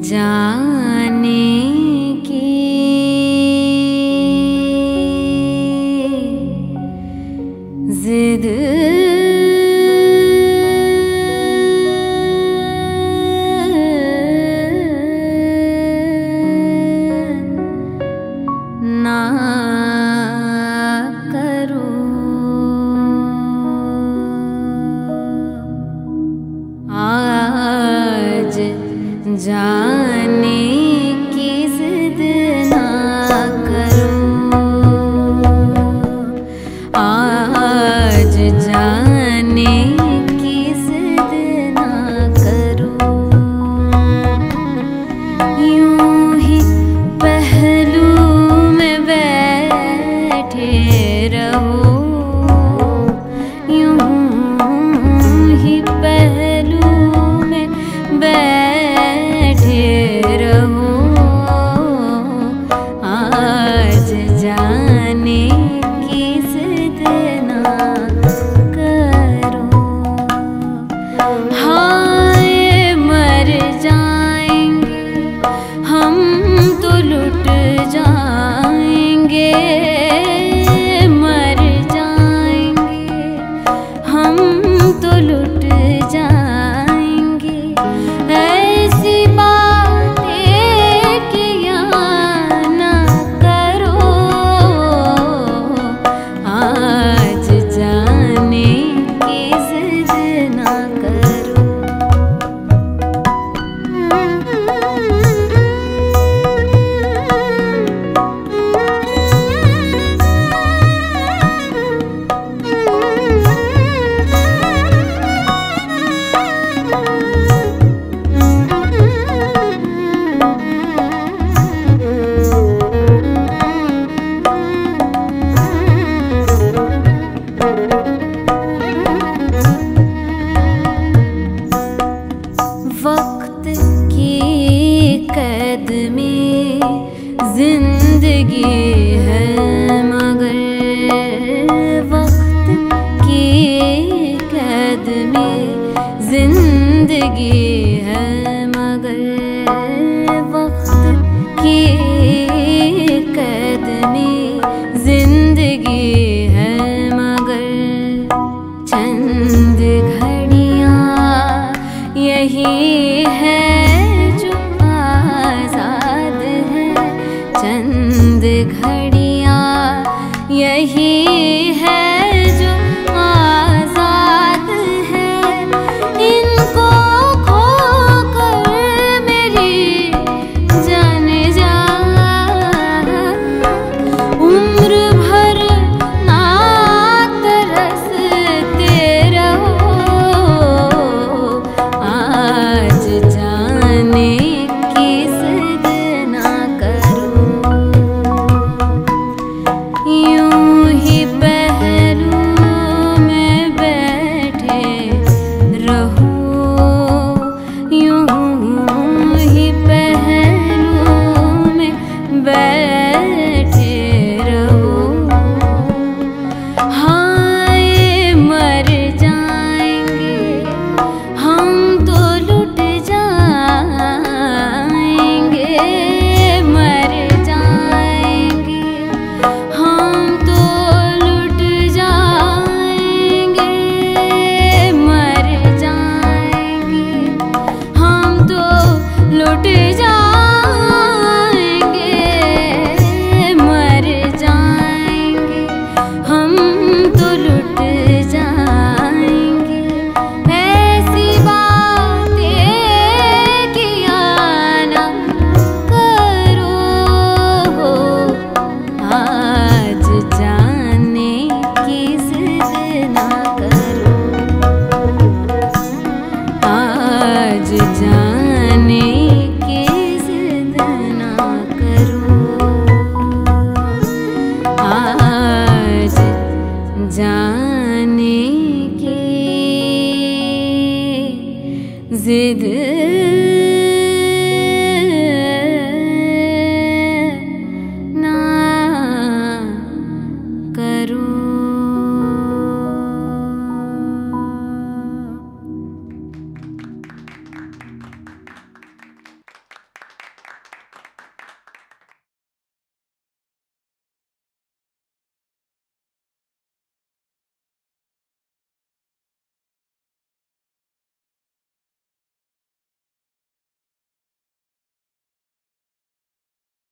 जा ज़िंदगी है मगर वक्त की कैद में ज़िंदगी है। हर dizidir